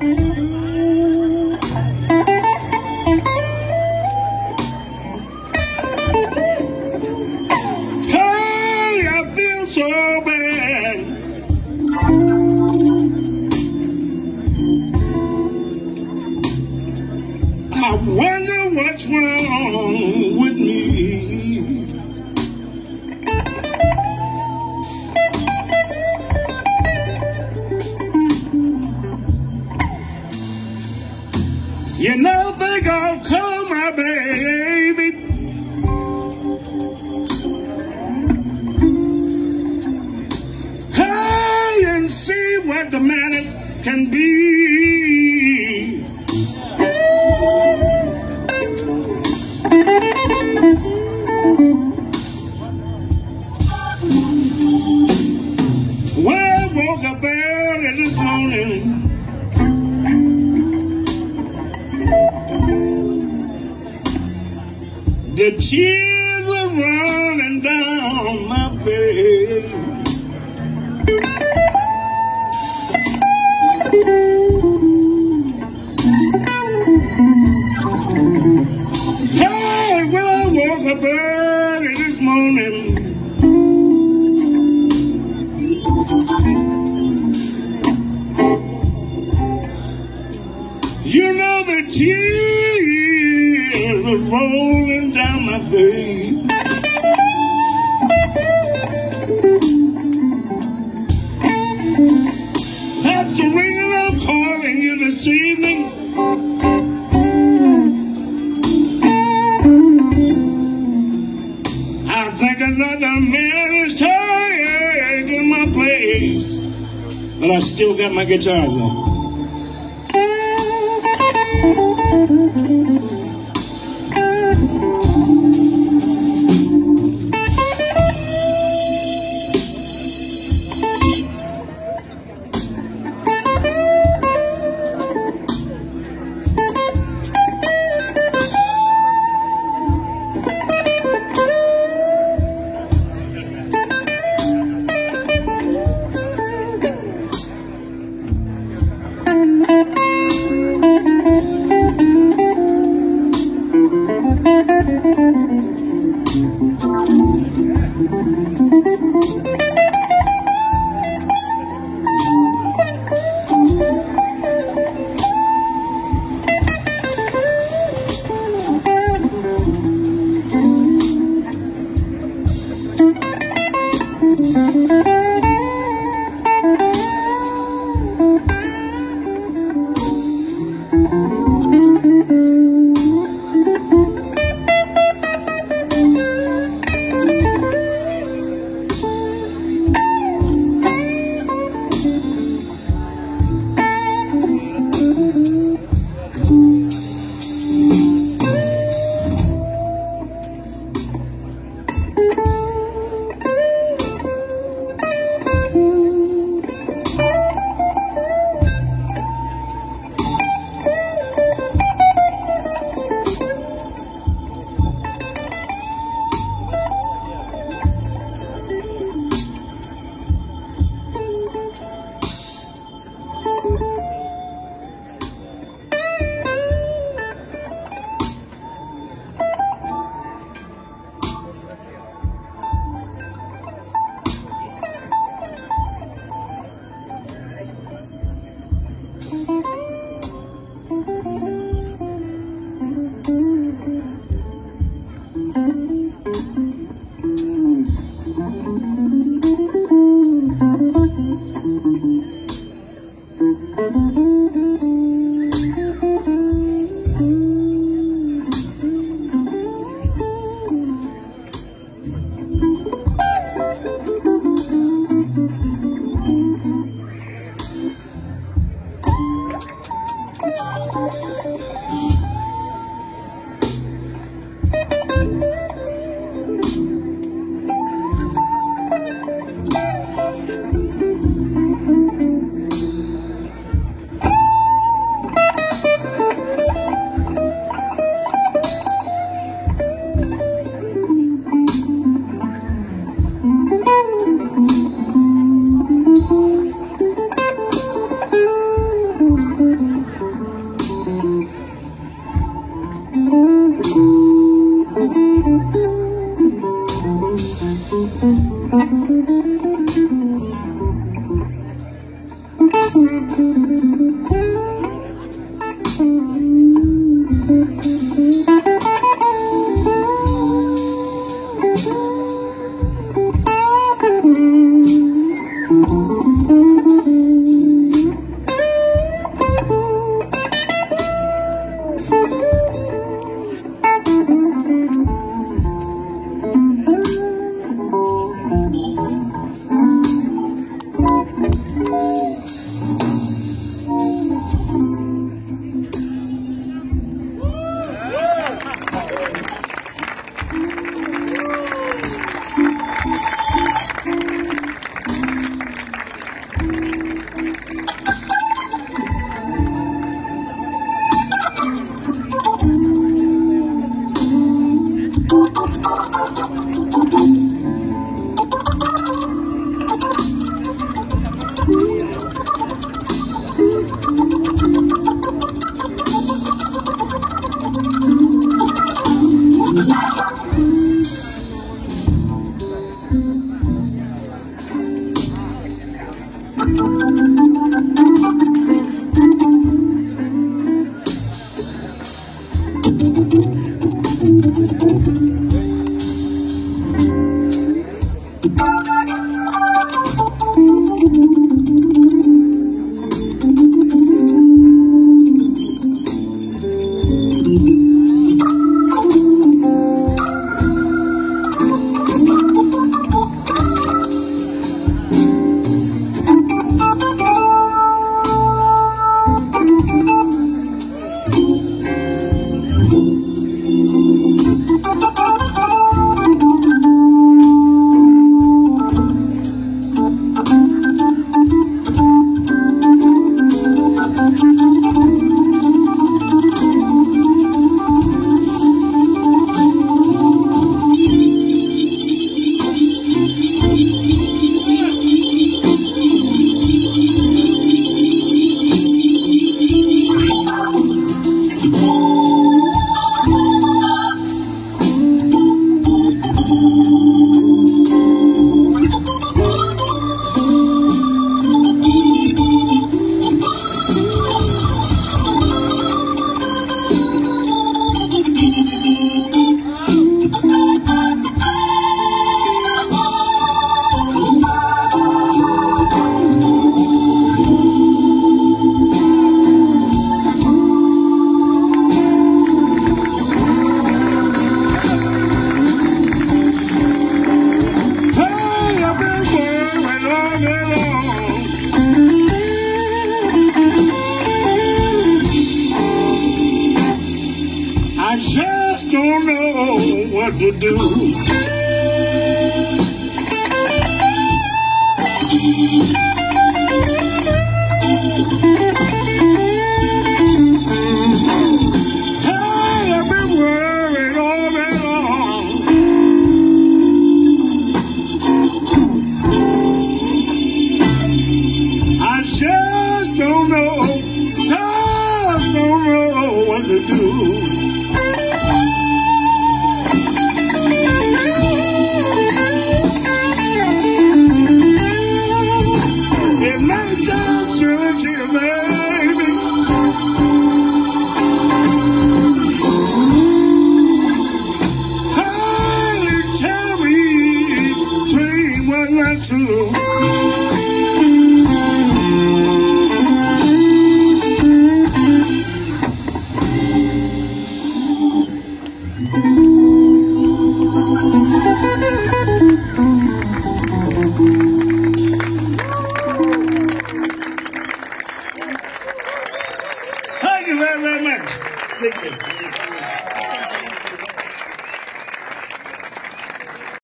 Hey, what the matter can be. When I woke up early this morning, the tears were running down my face. Rolling down my face. That's the reason I'm calling you this evening. I think another man is taking my place. But I still got my guitar though. Música Thank you. Thank you. What to do.